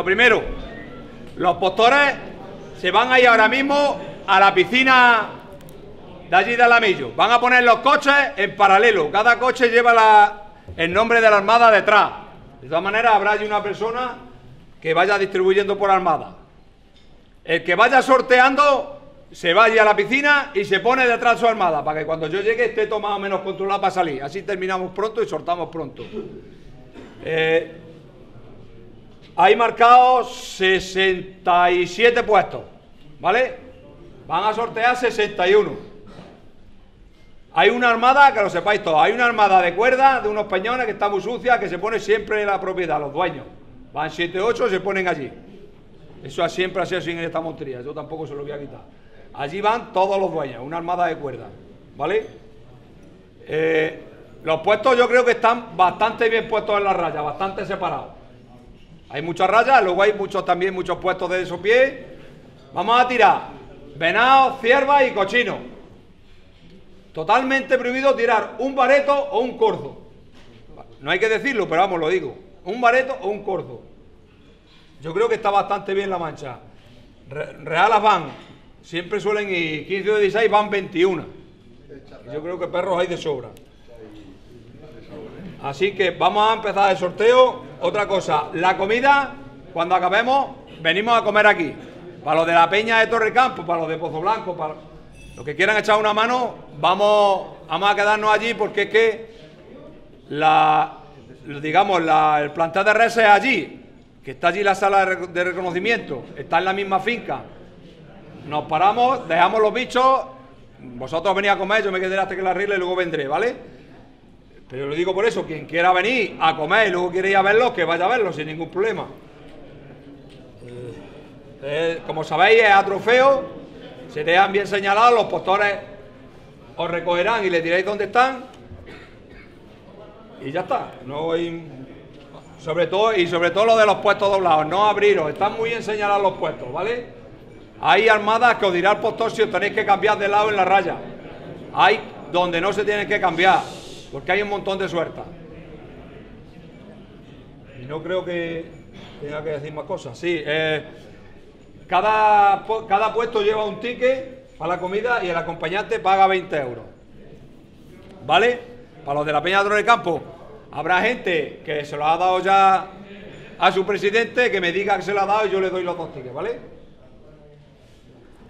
Lo primero, los postores se van a ir ahora mismo a la piscina de allí de Alamillo. Van a poner los coches en paralelo. Cada coche lleva el nombre de la armada detrás. De todas maneras, habrá allí una persona que vaya distribuyendo por armada. El que vaya sorteando se vaya a la piscina y se pone detrás de su armada para que cuando yo llegue esté todo más o menos controlado para salir. Así terminamos pronto y sortamos pronto. Eh, hay marcados 67 puestos, ¿vale? Van a sortear 61. Hay una armada, que lo sepáis todos, hay una armada de cuerda de unos peñones que está muy sucia, que se pone siempre en la propiedad, los dueños. Van 7 8 y se ponen allí. Eso siempre ha sido así en esta montería, yo tampoco se lo voy a quitar. Allí van todos los dueños, una armada de cuerda, ¿vale? Eh, los puestos yo creo que están bastante bien puestos en la raya, bastante separados. Hay muchas rayas, luego hay muchos también muchos puestos de esos pies. Vamos a tirar venado, cierva y cochino. Totalmente prohibido tirar un bareto o un corzo. No hay que decirlo, pero vamos, lo digo. Un bareto o un corzo. Yo creo que está bastante bien la mancha. Re- Realas van, siempre suelen ir 15 o 16, van 21. Yo creo que perros hay de sobra. Así que vamos a empezar el sorteo. Otra cosa, la comida, cuando acabemos, venimos a comer aquí. Para los de la Peña de Torrecampo, para los de Pozo Blanco, para los que quieran echar una mano, vamos, a quedarnos allí porque es que la, digamos, el plantel de reses es allí, que está allí la sala de reconocimiento, está en la misma finca. Nos paramos, dejamos los bichos, vosotros venís a comer, yo me quedaré hasta que la arregle y luego vendré, ¿vale? Pero lo digo por eso, quien quiera venir a comer y luego quiere ir a verlos, que vaya a verlos sin ningún problema. Eh, como sabéis, es a trofeo, se dejan bien señalados, los postores os recogerán y le diréis dónde están. Y ya está. No hay- sobre todo, y sobre todo lo de los puestos doblados, no abriros, están muy bien señalados los puestos, ¿vale? Hay armadas que os dirá el postor si os tenéis que cambiar de lado en la raya. Hay donde no se tienen que cambiar, porque hay un montón de suertas. Y no creo que tenga que decir más cosas. Sí, eh, cada, cada puesto lleva un ticket para la comida y el acompañante paga 20 euros. ¿Vale? Para los de la Peña de Campo, habrá gente que se lo ha dado ya a su presidente, que me diga que se lo ha dado y yo le doy los dos tickets, ¿vale?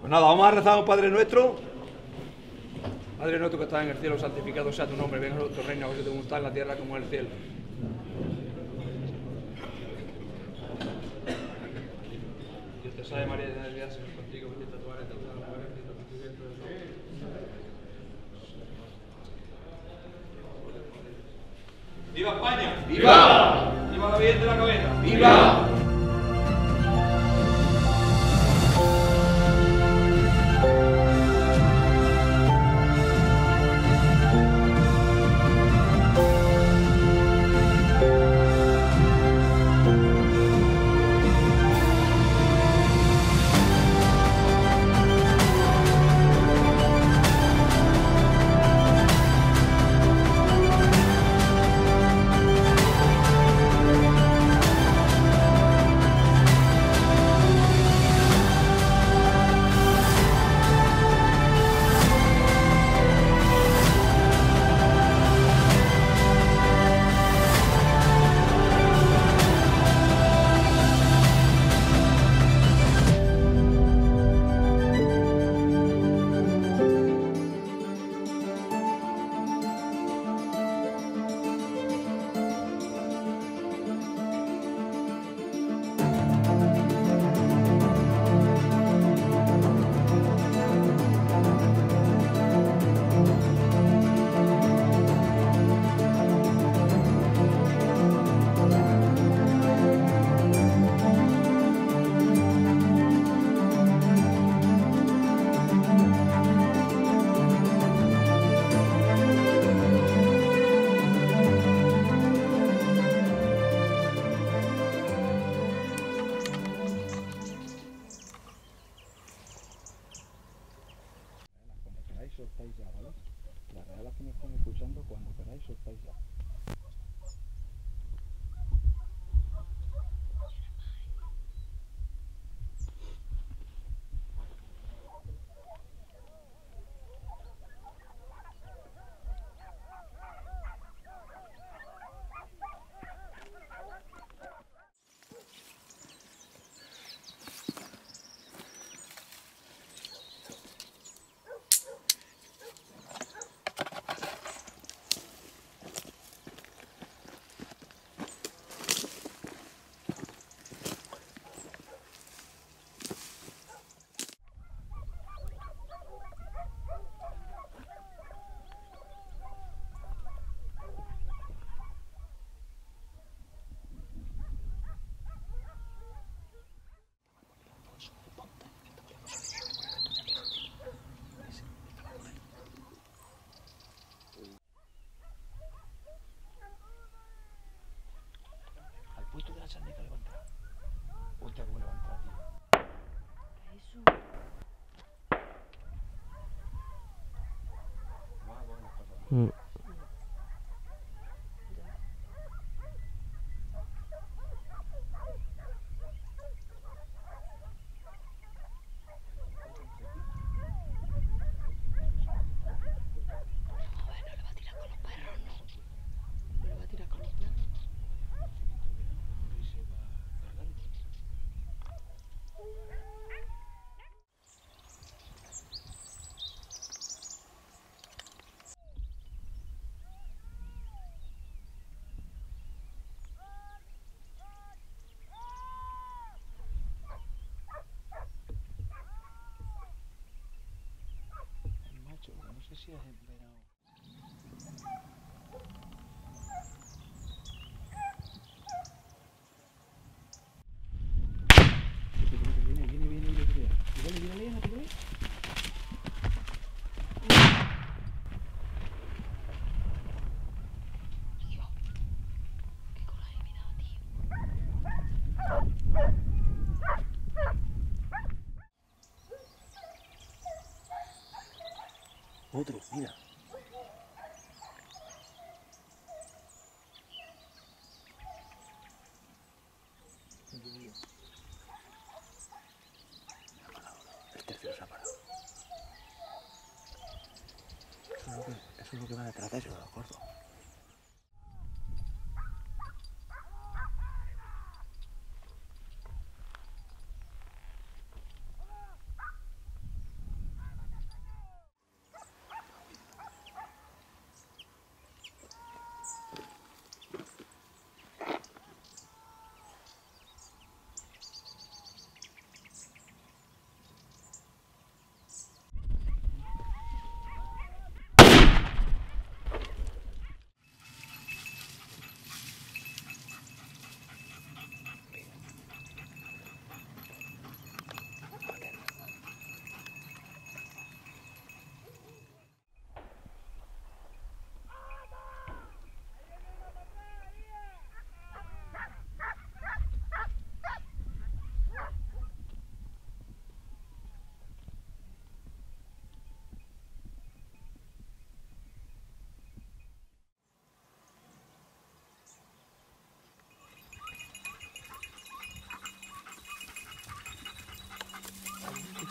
Pues nada, vamos a rezar a un Padre Nuestro. Padre nuestro que estás en el cielo, santificado sea tu nombre, venga a tu reino, que te gusta en la tierra como en el cielo. Dios te salve María, llena de gracia, Señor contigo, bendita tú eres las mujeres, bendito es tu vientre, Jesús. ¡Viva España! ¡Viva! ¡Viva la Virgen de la Cabeza! ¡Viva! Gracias, emperador. Otro, mira. El tercero se ha parado. Eso es lo que, eso es lo que va detrás de eso, de acuerdo.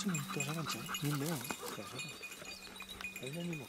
Escucha, te vas a enganchar. Bien, veo. Te vas a enganchar. Ahí lo mismo.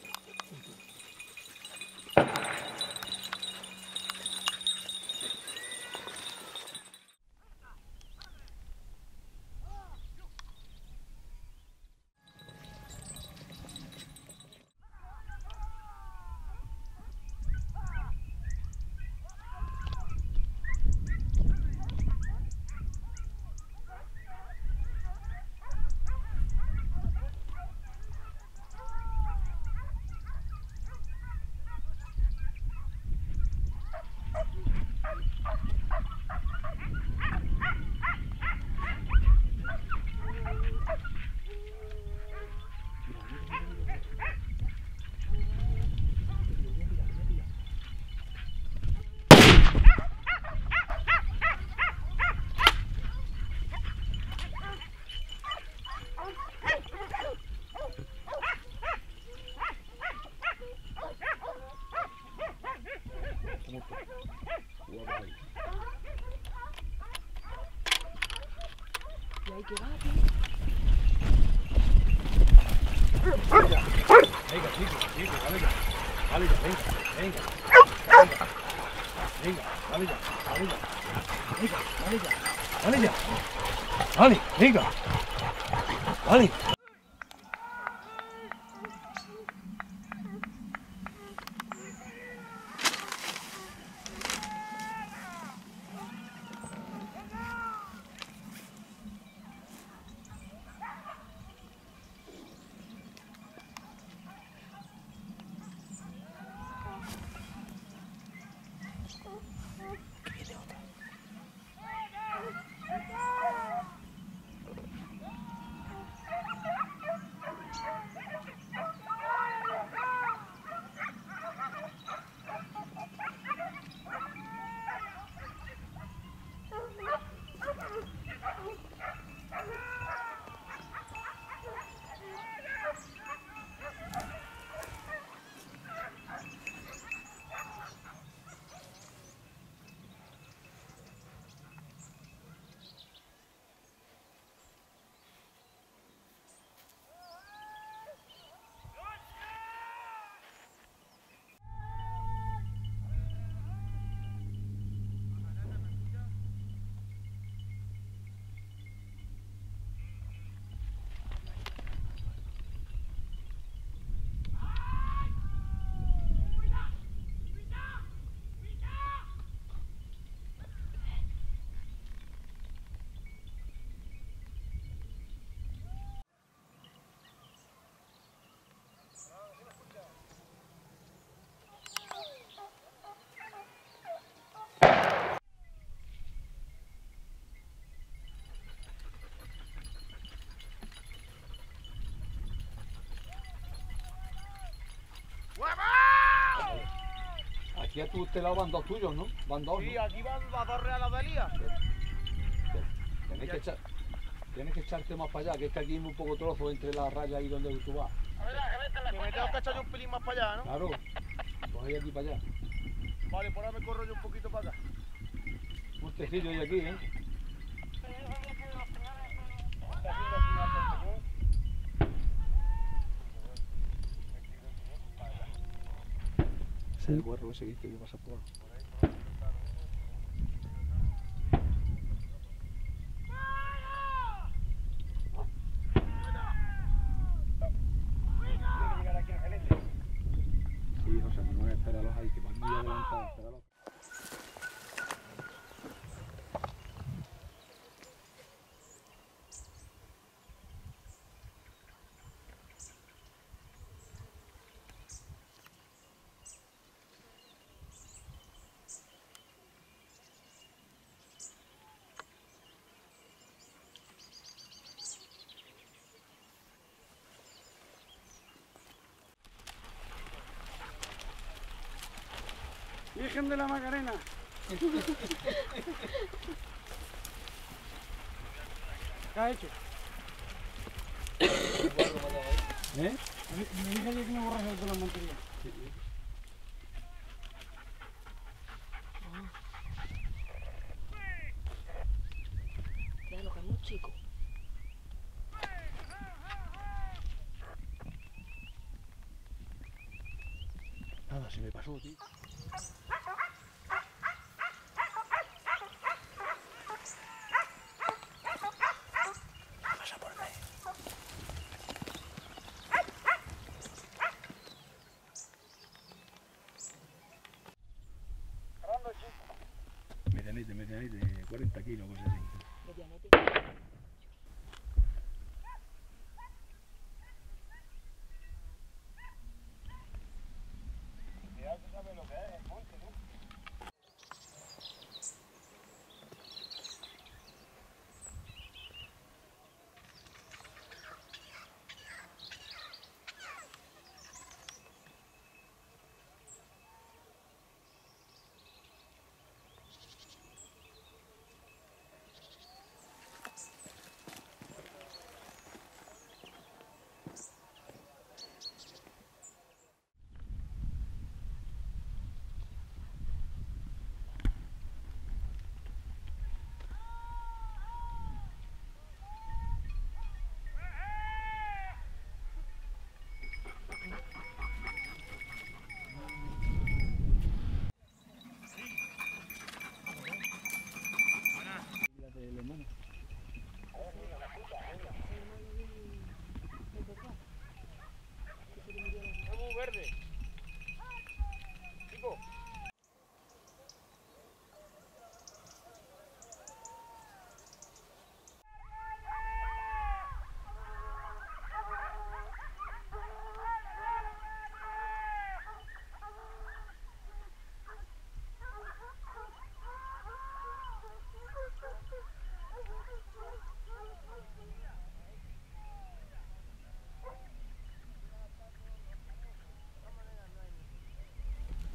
ダメじ、aquí a tu este lado van dos tuyos, ¿no? Van dos, Sí, ¿no? aquí van las dos reales de Elías. Tienes que, echar, tienes que echarte más para allá, que es que aquí hay muy poco trozo entre las rayas y donde tú vas. Que me tengo que echar yo un pelín más para allá, ¿no? Claro, pues ahí aquí para allá. Vale, por ahora me corro yo un poquito para acá. Un tejillo hay aquí, ¿eh? Es el guarro ese que pasa por Virgen de la Macarena. ¿Qué has hecho? ¿Eh? Me dije que tiene borracho de la montería. Ya lo que es muy chico. Nada, se me pasó, tío. Medianite, medianite, 40 kilos, cosas así.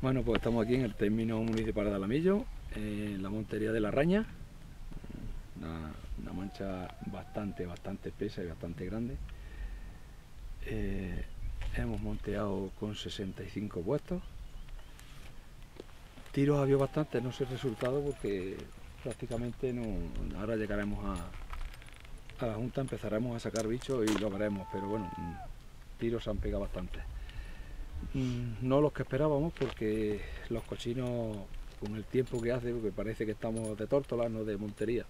Bueno, pues estamos aquí en el término municipal de Alamillo, en la montería de la Raña. Una, mancha bastante, bastante espesa y bastante grande. Eh, hemos monteado con 65 puestos. Tiros había bastante, no sé el resultado porque prácticamente no. Ahora llegaremos a, a la Junta, empezaremos a sacar bichos y lo veremos, pero bueno, mm, tiros han pegado bastante. Mm, No los que esperábamos porque los cochinos con el tiempo que hace, porque parece que estamos de tórtola, no de montería.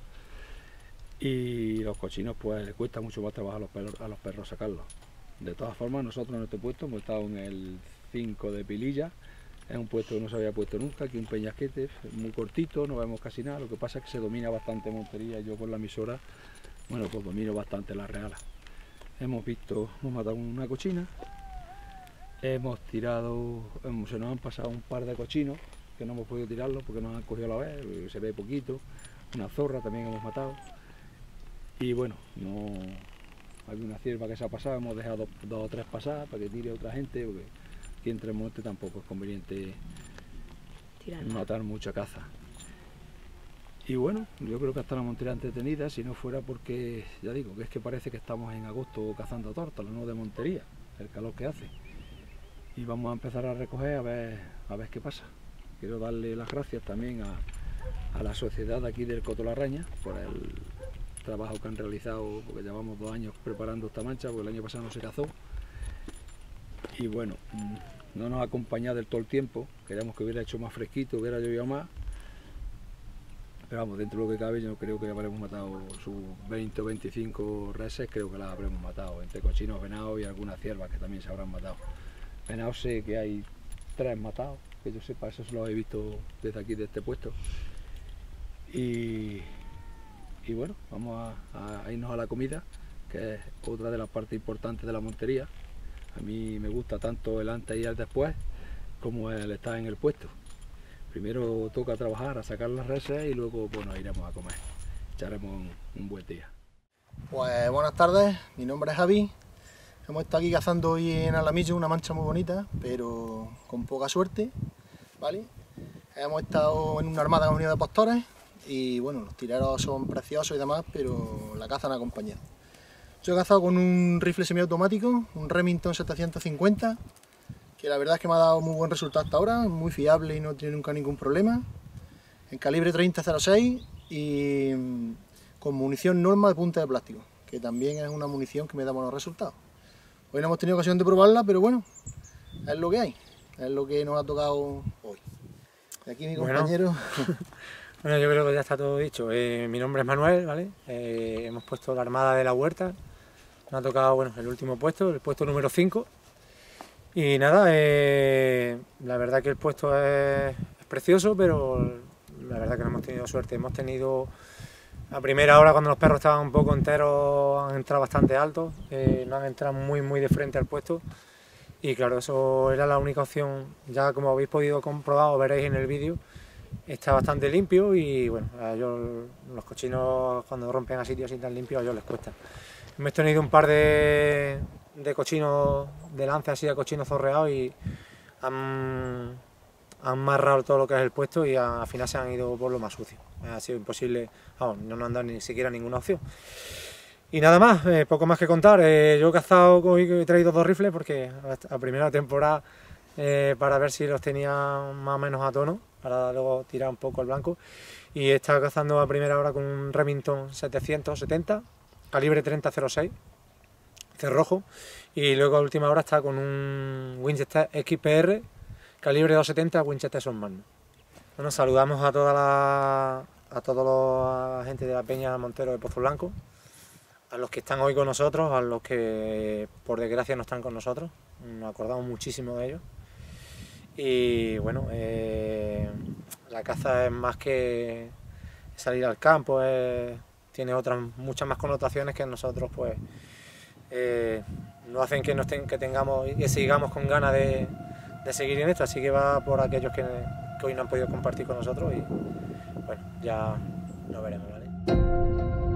Y los cochinos pues les cuesta mucho más trabajo a los perros, a los perros sacarlos. De todas formas nosotros en este puesto hemos estado en el 5 de Pililla, es un puesto que no se había puesto nunca, aquí un peñasquete, muy cortito, no vemos casi nada, lo que pasa es que se domina bastante montería, yo con la emisora, bueno pues domino bastante la reala. Hemos visto, hemos matado una cochina, Hemos tirado, se nos han pasado un par de cochinos que no hemos podido tirarlos porque nos han cogido a la vez, se ve poquito. Una zorra también hemos matado. Y bueno, no hay una cierva que se ha pasado, hemos dejado dos, o tres pasadas para que tire otra gente, porque aquí entre monte tampoco es conveniente Tirar. matar mucha caza. Y bueno, yo creo que hasta la montería entretenida, si no fuera porque, ya digo, que es que parece que estamos en agosto cazando tórtolas, no de montería, el calor que hace. Y vamos a empezar a recoger a ver, a ver qué pasa. Quiero darle las gracias también a, a la sociedad aquí del Coto La Raña por el trabajo que han realizado, porque llevamos dos años preparando esta mancha, porque el año pasado no se cazó. Y bueno, mm, no nos ha acompañado del todo el tiempo, queríamos que hubiera hecho más fresquito, hubiera llovido más. Pero vamos, dentro de lo que cabe, yo creo que habremos matado sus 20 o 25 reses, creo que las habremos matado, entre cochinos, venados y algunas ciervas que también se habrán matado. Venados sé que hay tres matados, que yo sepa, eso se los he visto desde aquí, de este puesto. Y, y bueno, vamos a, irnos a la comida, que es otra de las partes importantes de la montería. A mí me gusta tanto el antes y el después como el estar en el puesto. Primero toca trabajar, a sacar las reses y luego bueno, iremos a comer. Echaremos un, un buen día. Pues buenas tardes, mi nombre es Javi. Hemos estado aquí cazando hoy en Alamillo, una mancha muy bonita, pero con poca suerte, ¿vale? Hemos estado en una armada comunidad de pastores y bueno, los tireros son preciosos y demás, pero la caza no acompañado. Yo he cazado con un rifle semiautomático, un Remington 750, que la verdad es que me ha dado muy buen resultado hasta ahora, muy fiable y no tiene nunca ningún problema. En calibre 30-06 y mm, con munición norma de punta de plástico, que también es una munición que me da buenos resultados. Hoy no hemos tenido ocasión de probarla, pero bueno, es lo que hay, es lo que nos ha tocado hoy. Y aquí mi Bueno. compañero, Bueno, yo creo que ya está todo dicho. Eh, mi nombre es Manuel, ¿vale? Eh, hemos puesto la Armada de la Huerta. Nos ha tocado, bueno, el último puesto, el puesto número 5. Y nada, eh, la verdad que el puesto es, es precioso, pero la verdad que no hemos tenido suerte. Hemos tenido a primera hora cuando los perros estaban un poco enteros, han entrado bastante altos, eh, no han entrado muy muy de frente al puesto. Y claro, eso era la única opción. Ya como habéis podido comprobar o veréis en el vídeo, está bastante limpio y bueno, a los cochinos cuando rompen a sitios así tan limpios a ellos les cuesta. Hemos tenido un par de, cochinos de lance así de cochinos zorreados y han, han marrado todo lo que es el puesto y a- al final se han ido por lo más sucio. Ha sido imposible, no nos han dado ni siquiera ninguna opción. Y nada más, eh, poco más que contar. Eh, yo he cazado hoy, he traído dos rifles porque a, primera temporada eh, para ver si los tenía más o menos a tono, para luego tirar un poco el blanco. Y he estado cazando a primera hora con un Remington 770, calibre 30-06, cerrojo. Y luego a última hora está con un Winchester XPR, calibre 270, Winchester Son. Bueno, saludamos a toda la, a toda la gente de la Peña Montero de Pozo Blanco, a los que están hoy con nosotros, a los que por desgracia no están con nosotros. Nos acordamos muchísimo de ellos. Y bueno, eh, la caza es más que salir al campo, tiene otras muchas más connotaciones que nosotros pues eh, no hacen que, nos que tengamos y que sigamos con ganas de, seguir en esto. Así que va por aquellos que, que hoy no han podido compartir con nosotros bueno, ya lo veremos, ¿vale?